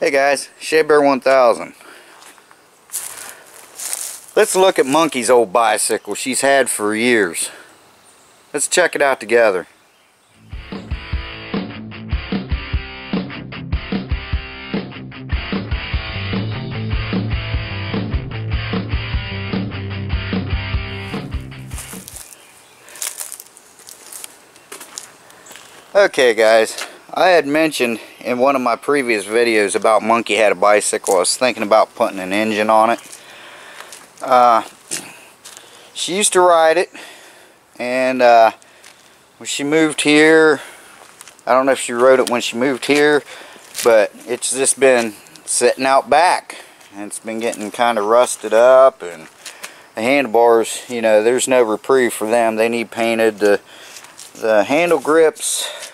Hey guys, Bear 1000. Let's look at Monkey's old bicycle she's had for years. Let's check it out together. Okay guys, I had mentioned in one of my previous videos about Monkey had a bicycle. I was thinking about putting an engine on it. Uh, she used to ride it and uh, when she moved here, I don't know if she rode it when she moved here, but it's just been sitting out back and it's been getting kind of rusted up and the handlebars, you know, there's no reprieve for them. They need painted. The, the handle grips,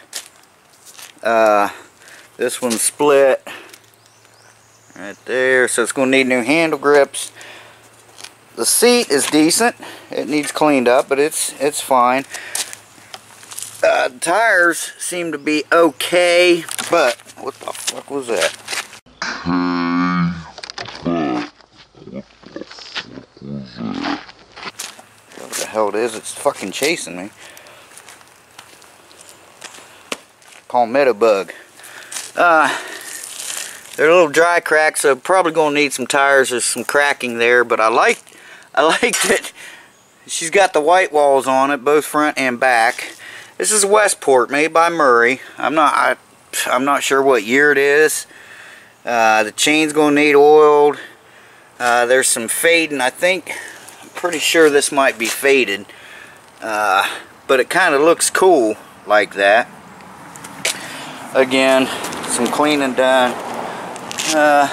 uh, this one's split right there, so it's going to need new handle grips. The seat is decent. It needs cleaned up, but it's it's fine. Uh, tires seem to be okay, but what the fuck was that? What the hell it is? It's fucking chasing me. Palmetto bug. Uh, they're a little dry crack, so probably gonna need some tires. There's some cracking there, but I like I like that she's got the white walls on it, both front and back. This is Westport, made by Murray. I'm not I, I'm not sure what year it is. Uh, the chain's gonna need oiled. Uh, there's some fading. I think I'm pretty sure this might be faded, uh, but it kind of looks cool like that. Again, some cleaning done. Uh,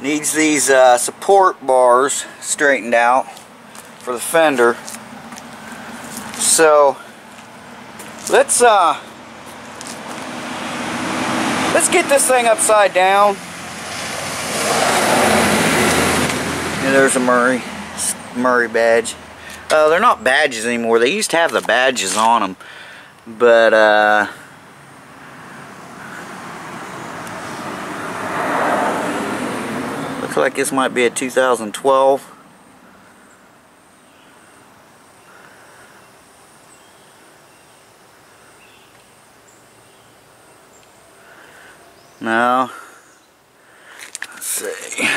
needs these uh, support bars straightened out for the fender. So let's uh let's get this thing upside down. And there's a Murray Murray badge. Uh, they're not badges anymore. They used to have the badges on them but uh like this might be a 2012. Now, let's see.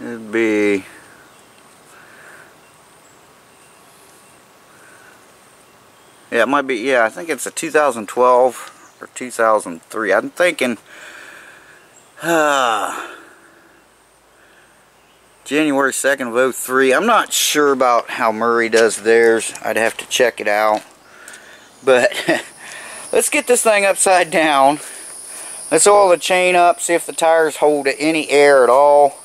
It'd be Yeah, it might be, yeah, I think it's a 2012 or 2003. I'm thinking uh, January 2nd of 03. I'm not sure about how Murray does theirs. I'd have to check it out. But let's get this thing upside down. Let's oil the chain up, see if the tires hold any air at all.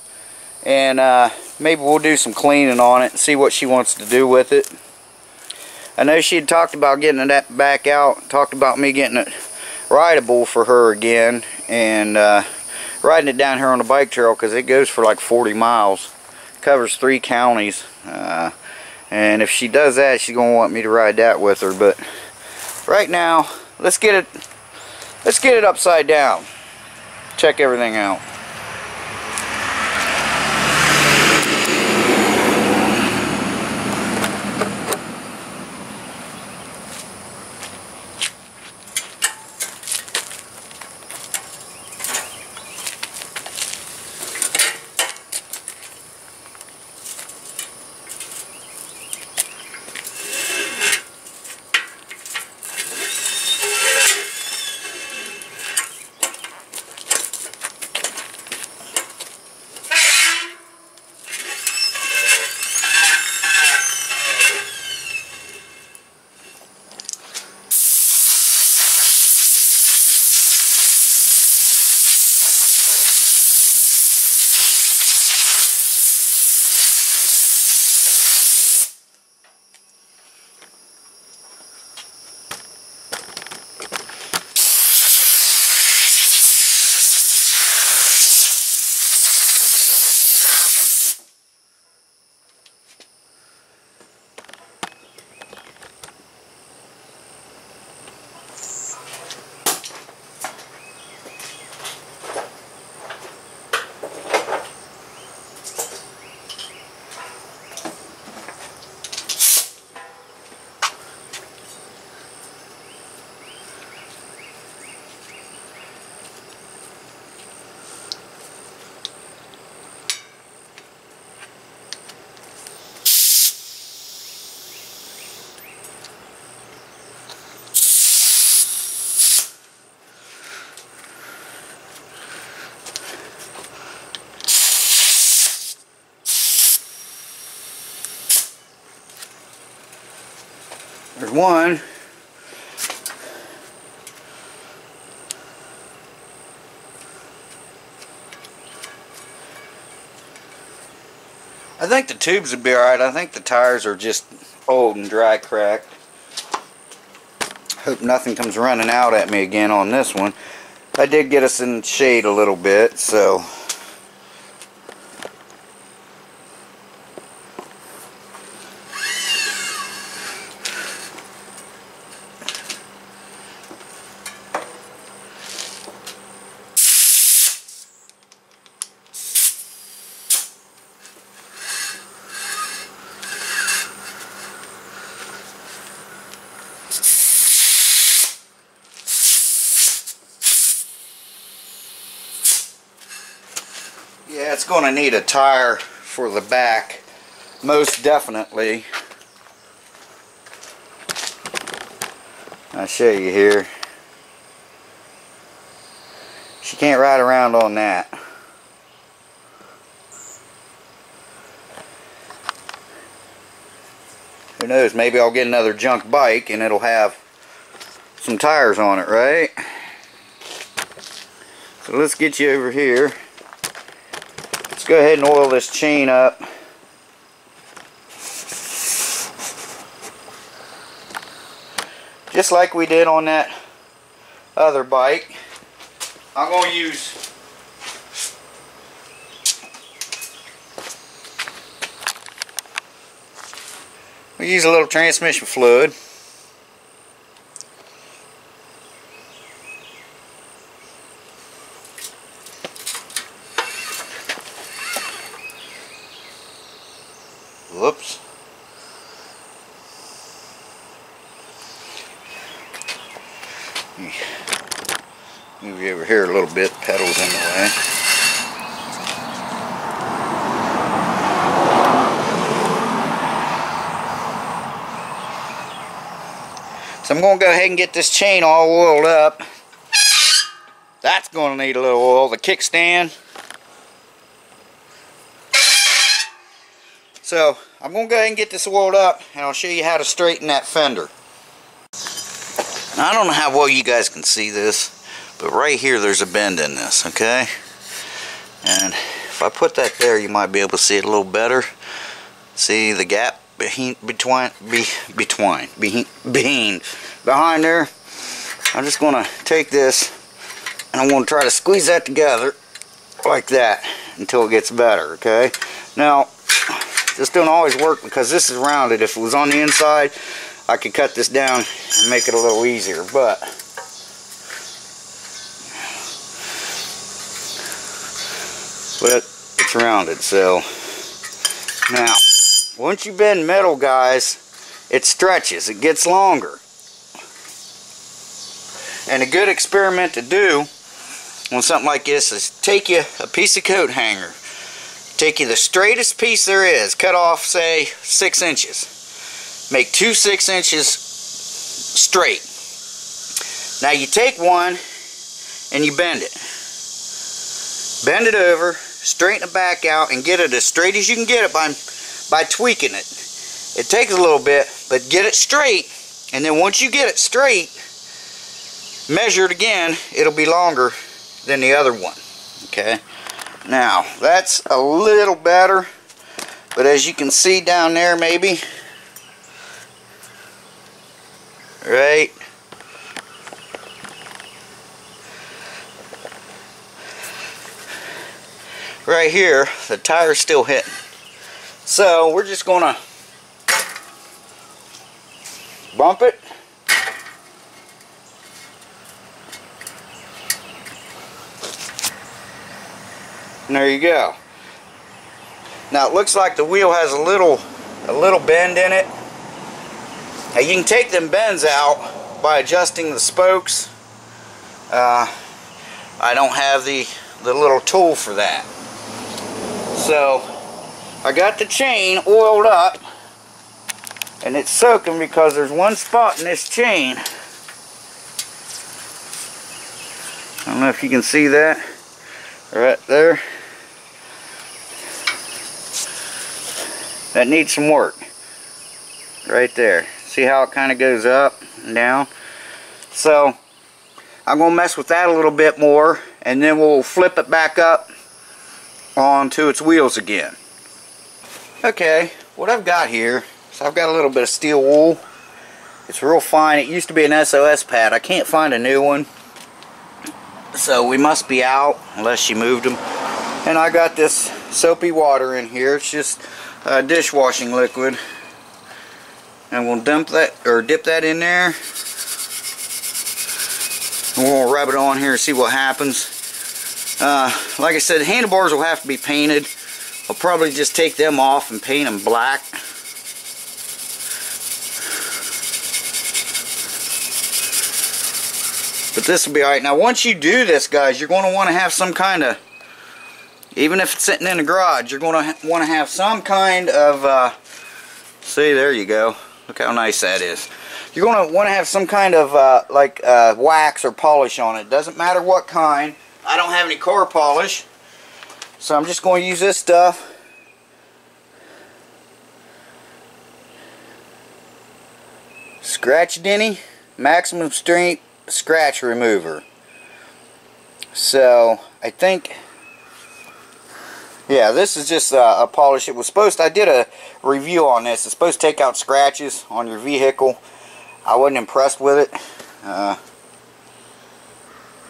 And uh, maybe we'll do some cleaning on it and see what she wants to do with it. I know she had talked about getting that back out, talked about me getting it rideable for her again and uh, riding it down here on the bike trail because it goes for like 40 miles covers three counties uh, and if she does that she's gonna want me to ride that with her but right now let's get it let's get it upside down. Check everything out There's one. I think the tubes would be alright. I think the tires are just old and dry cracked. Hope nothing comes running out at me again on this one. I did get us in shade a little bit, so Yeah, it's going to need a tire for the back, most definitely. I'll show you here. She can't ride around on that. Who knows, maybe I'll get another junk bike and it'll have some tires on it, right? So let's get you over here go ahead and oil this chain up. Just like we did on that other bike. I'm going to use we use a little transmission fluid. Whoops. Move you over here a little bit, pedals in the way. So I'm going to go ahead and get this chain all oiled up. That's going to need a little oil. The kickstand So I'm going to go ahead and get this oiled up and I'll show you how to straighten that fender. Now, I don't know how well you guys can see this, but right here there's a bend in this, okay? And if I put that there, you might be able to see it a little better. See the gap between, between, be, between, behind, behind there. I'm just going to take this and I'm going to try to squeeze that together like that until it gets better, okay? Now, this don't always work because this is rounded. If it was on the inside, I could cut this down and make it a little easier, but but it's rounded, so now once you bend metal guys it stretches it gets longer and a good experiment to do on something like this is take you a piece of coat hanger Take you the straightest piece there is, cut off, say, six inches. Make two six inches straight. Now you take one and you bend it. Bend it over, straighten it back out, and get it as straight as you can get it by, by tweaking it. It takes a little bit, but get it straight, and then once you get it straight, measure it again, it'll be longer than the other one. Okay? Now, that's a little better, but as you can see down there maybe, right, right here, the tire's still hitting. So, we're just going to bump it And there you go. Now it looks like the wheel has a little a little bend in it. Now you can take them bends out by adjusting the spokes. Uh, I don't have the, the little tool for that. So I got the chain oiled up and it's soaking because there's one spot in this chain. I don't know if you can see that right there. that needs some work right there See how it kind of goes up and down? So, I'm going to mess with that a little bit more, and then we'll flip it back up onto its wheels again. Okay, what I've got here is I've got a little bit of steel wool. It's real fine. It used to be an SOS pad. I can't find a new one. So we must be out unless she moved them. And I got this soapy water in here. It's just uh, dishwashing liquid. And we'll dump that or dip that in there. And we'll rub it on here and see what happens. Uh, like I said, the handlebars will have to be painted. I'll probably just take them off and paint them black. But this will be alright. Now once you do this guys, you're going to want to have some kind of, even if it's sitting in the garage, you're going to want to have some kind of, uh, see there you go. Look how nice that is. You're going to want to have some kind of uh, like uh, wax or polish on it. Doesn't matter what kind. I don't have any car polish. So I'm just going to use this stuff. Scratch Denny Maximum Strength Scratch Remover. So I think yeah, this is just a, polish. It was supposed to, I did a review on this. It's supposed to take out scratches on your vehicle. I wasn't impressed with it. Uh,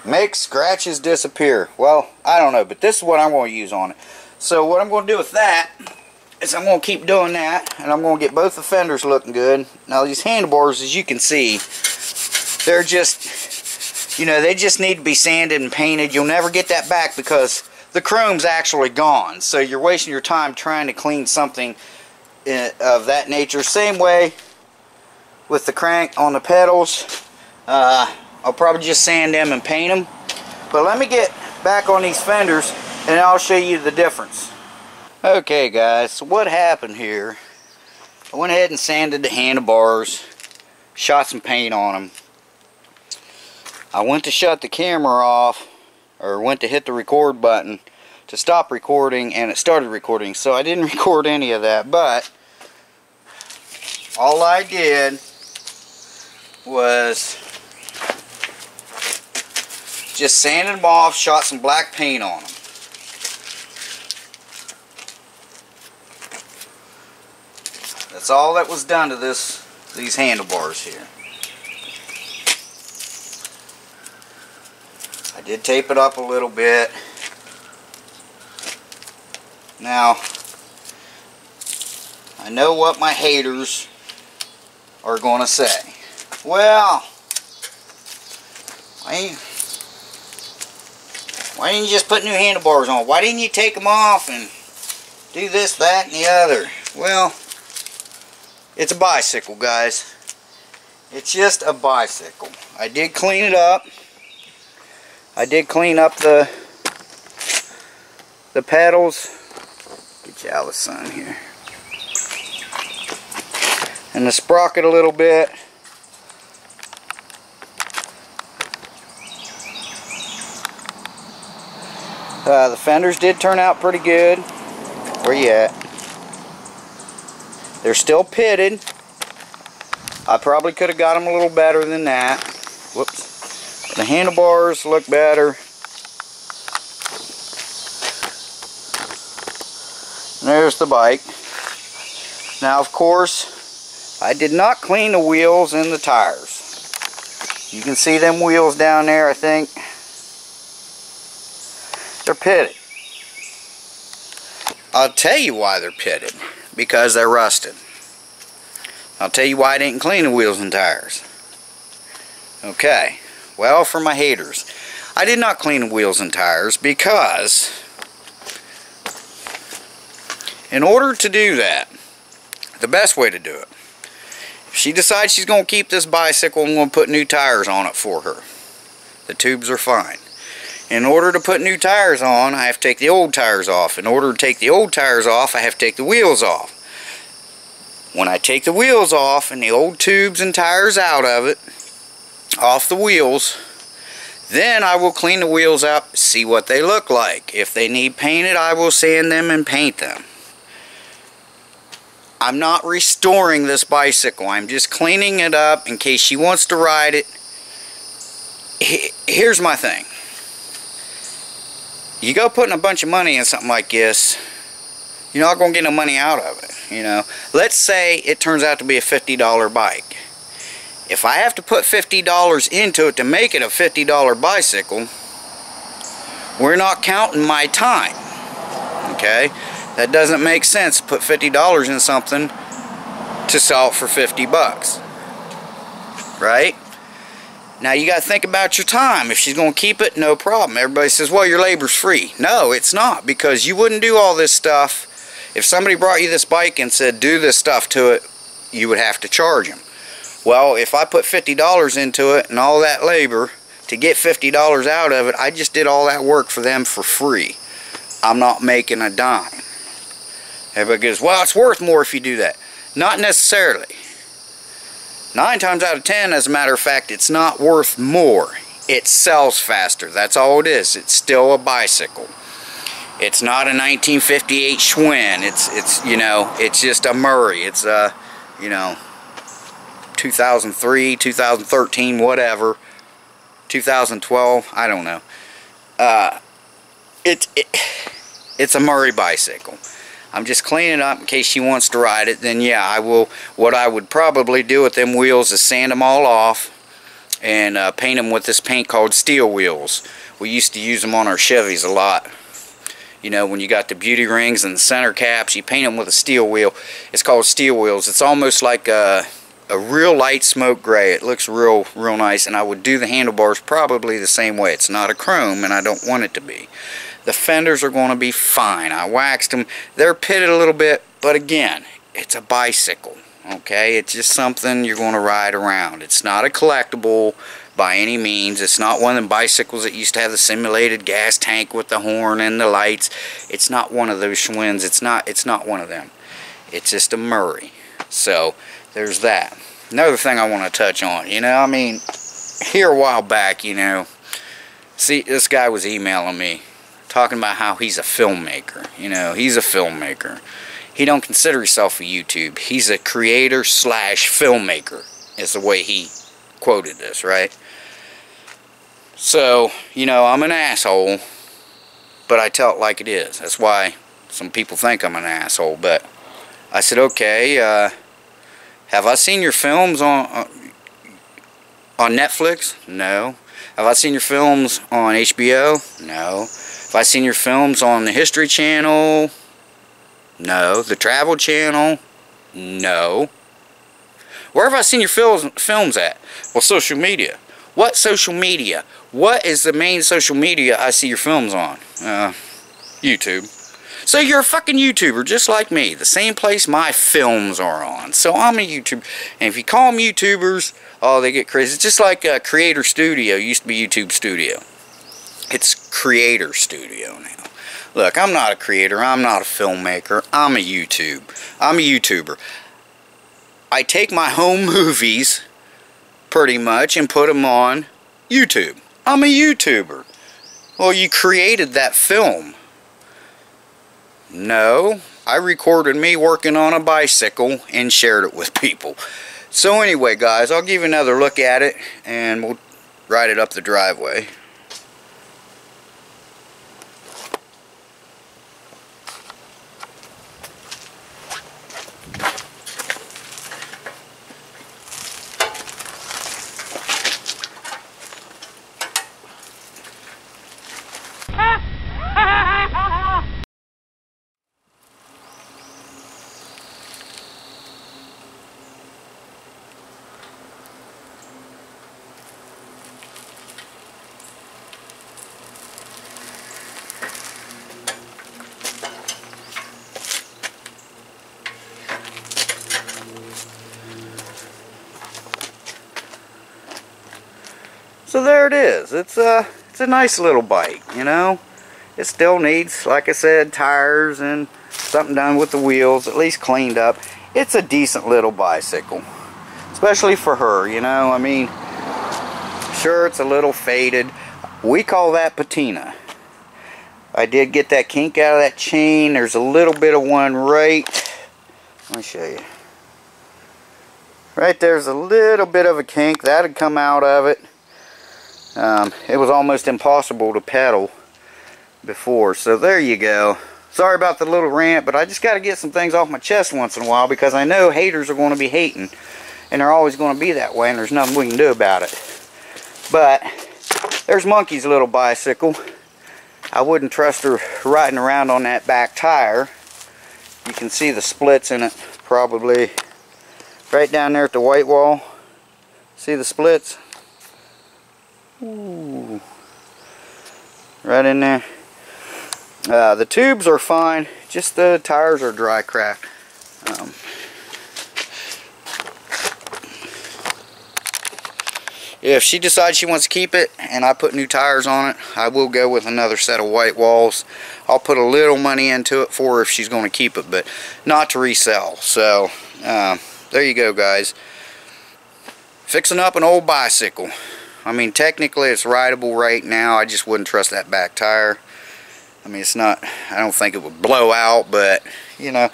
make scratches disappear. Well, I don't know, but this is what I'm going to use on it. So what I'm going to do with that is I'm going to keep doing that, and I'm going to get both the fenders looking good. Now these handlebars, as you can see, they're just, you know, they just need to be sanded and painted. You'll never get that back because the chrome's actually gone. So you're wasting your time trying to clean something uh, of that nature. Same way with the crank on the pedals. Uh, I'll probably just sand them and paint them. But let me get back on these fenders and I'll show you the difference. Okay guys, so what happened here, I went ahead and sanded the handlebars, shot some paint on them. I went to shut the camera off or went to hit the record button to stop recording and it started recording so I didn't record any of that but all I did was just sanded them off shot some black paint on them that's all that was done to this these handlebars here I did tape it up a little bit. Now, I know what my haters are going to say. Well, why, why didn't you just put new handlebars on? Why didn't you take them off and do this, that, and the other? Well, it's a bicycle, guys. It's just a bicycle. I did clean it up. I did clean up the the pedals. Get you out of the sun here. And the sprocket a little bit. Uh, the fenders did turn out pretty good. Where you at? They're still pitted. I probably could have got them a little better than that. Whoops. The handlebars look better. there's the bike. Now, of course, I did not clean the wheels and the tires. You can see them wheels down there, I think. Pitted. I'll tell you why they're pitted. Because they're rusted. I'll tell you why I didn't clean the wheels and tires. Okay. Well, for my haters, I did not clean the wheels and tires because in order to do that, the best way to do it, if she decides she's going to keep this bicycle, I'm going to put new tires on it for her. The tubes are fine. In order to put new tires on, I have to take the old tires off. In order to take the old tires off, I have to take the wheels off. When I take the wheels off and the old tubes and tires out of it, off the wheels. Then I will clean the wheels up, see what they look like. If they need painted, I will sand them and paint them. I'm not restoring this bicycle. I'm just cleaning it up in case she wants to ride it. Here's my thing. You go putting a bunch of money in something like this, you're not going to get no money out of it. You know, let's say it turns out to be a $50 bike. If I have to put $50 into it to make it a $50 bicycle, we're not counting my time. Okay? That doesn't make sense. Put $50 in something to sell it for 50 bucks. Right? Now you got to think about your time. If she's going to keep it, no problem. Everybody says, well, your labor's free. No, it's not because you wouldn't do all this stuff. If somebody brought you this bike and said, do this stuff to it, you would have to charge them. Well, if I put $50 into it and all that labor to get $50 out of it, I just did all that work for them for free. I'm not making a dime. Everybody goes, well, it's worth more if you do that. Not necessarily. Nine times out of ten, as a matter of fact, it's not worth more. It sells faster. That's all it is. It's still a bicycle. It's not a 1958 Schwinn. It's, it's you know, it's just a Murray. It's a, you know, 2003, 2013, whatever. 2012, I don't know. Uh, it, it, it's a Murray bicycle. I'm just cleaning it up in case she wants to ride it. Then yeah, I will. What I would probably do with them wheels is sand them all off and uh, paint them with this paint called steel wheels. We used to use them on our Chevys a lot. You know, when you got the beauty rings and the center caps, you paint them with a steel wheel. It's called steel wheels. It's almost like a, a real light smoke gray. It looks real, real nice. And I would do the handlebars probably the same way. It's not a chrome, and I don't want it to be. The fenders are going to be fine. I waxed them. They're pitted a little bit, but again, it's a bicycle. Okay, it's just something you're going to ride around. It's not a collectible by any means. It's not one of the bicycles that used to have the simulated gas tank with the horn and the lights. It's not one of those Schwinns. It's not. It's not one of them. It's just a Murray. So there's that. Another thing I want to touch on. You know, I mean, here a while back, you know, see, this guy was emailing me talking about how he's a filmmaker. You know, he's a filmmaker. He don't consider himself a YouTube. He's a creator slash filmmaker is the way he quoted this, right? So, you know, I'm an asshole, but I tell it like it is. That's why some people think I'm an asshole, but I said, okay, uh, have I seen your films on, uh, on Netflix? No. Have I seen your films on HBO? No. Have I seen your films on the History Channel? No. The Travel Channel? No. Where have I seen your fil films at? Well, social media. What social media? What is the main social media I see your films on? Uh, YouTube. So you're a fucking YouTuber, just like me. The same place my films are on. So I'm a YouTuber. And if you call them YouTubers, oh, they get crazy. It's just like a Creator Studio. Used to be YouTube Studio. It's Creator Studio now. Look, I'm not a creator. I'm not a filmmaker. I'm a YouTube. I'm a YouTuber. I take my home movies, pretty much, and put them on YouTube. I'm a YouTuber. Well, you created that film. No, I recorded me working on a bicycle and shared it with people. So anyway, guys, I'll give you another look at it, and we'll ride it up the driveway. So there it is. It's a, it's a nice little bike, you know. It still needs, like I said, tires and something done with the wheels, at least cleaned up. It's a decent little bicycle. Especially for her, you know. I mean, sure, it's a little faded. We call that patina. I did get that kink out of that chain. There's a little bit of one right Let me show you. Right there's a little bit of a kink. That had come out of it. Um, it was almost impossible to pedal before. So there you go. Sorry about the little rant, but I just got to get some things off my chest once in a while because I know haters are going to be hating. And they're always going to be that way and there's nothing we can do about it. But there's Monkey's little bicycle. I wouldn't trust her riding around on that back tire. You can see the splits in it probably right down there at the white wall. See the splits? Ooh. Right in there. Uh, the tubes are fine, just the tires are dry cracked. Um, if she decides she wants to keep it and I put new tires on it, I will go with another set of white walls. I'll put a little money into it for her if she's going to keep it, but not to resell. So, uh, there you go, guys. Fixing up an old bicycle. I mean, technically it's rideable right now. I just wouldn't trust that back tire. I mean, it's not, I don't think it would blow out, but, you know,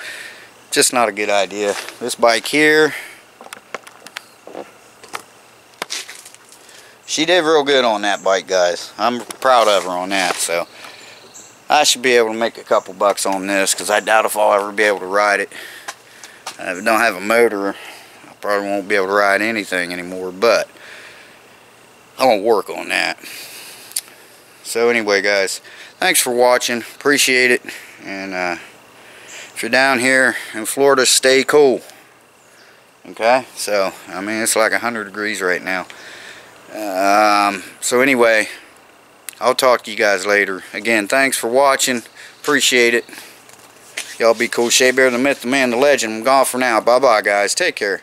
just not a good idea. This bike here, she did real good on that bike, guys. I'm proud of her on that, so I should be able to make a couple bucks on this because I doubt if I'll ever be able to ride it. If I don't have a motor, I probably won't be able to ride anything anymore, but I won't work on that. So anyway, guys, thanks for watching. Appreciate it. And uh, if you're down here in Florida, stay cool. Okay? So, I mean, it's like 100 degrees right now. Um, so anyway, I'll talk to you guys later. Again, thanks for watching. Appreciate it. Y'all be cool. Shea Bear, the myth, the man, the legend. I'm gone for now. Bye-bye, guys. Take care.